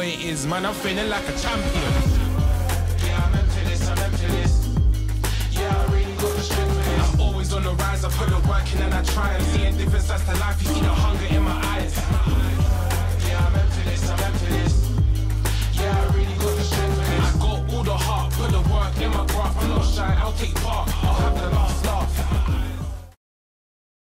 way it is, man. I'm feeling like a champion. on the rise, I put the work in and I try. and see a different sides to life, you see the hunger in my eyes. Yeah, I'm meant this, I'm meant this. Yeah, I really got the strength. I got all the heart, put the work in my craft. I'm not shy, I'll take part.